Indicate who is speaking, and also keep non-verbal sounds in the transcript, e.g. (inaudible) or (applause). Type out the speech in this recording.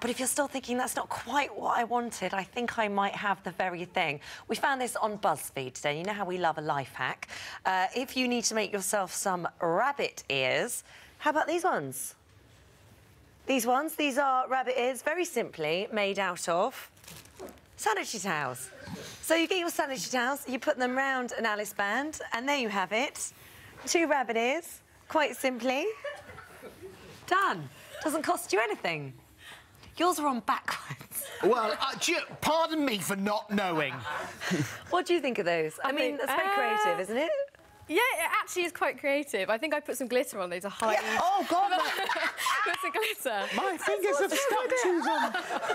Speaker 1: But if you're still thinking that's not quite what I wanted, I think I might have the very thing. We found this on BuzzFeed today. You know how we love a life hack. Uh, if you need to make yourself some rabbit ears, how about these ones? These ones, these are rabbit ears, very simply made out of sanitary towels. So you get your sanitary towels, you put them round an Alice band, and there you have it. Two rabbit ears, quite simply. Done. Doesn't cost you anything. Yours are on backwards.
Speaker 2: Well, uh, do you, pardon me for not knowing.
Speaker 1: what do you think of those? I, mean,
Speaker 3: think-
Speaker 1: that's very
Speaker 3: uh,
Speaker 1: creative, isn't it?
Speaker 3: Yeah, it actually is quite creative. I think I put some glitter on those to hide.
Speaker 2: Yeah, oh, God, (laughs) my,
Speaker 3: put some glitter.
Speaker 2: my fingers have stuck to them. (laughs)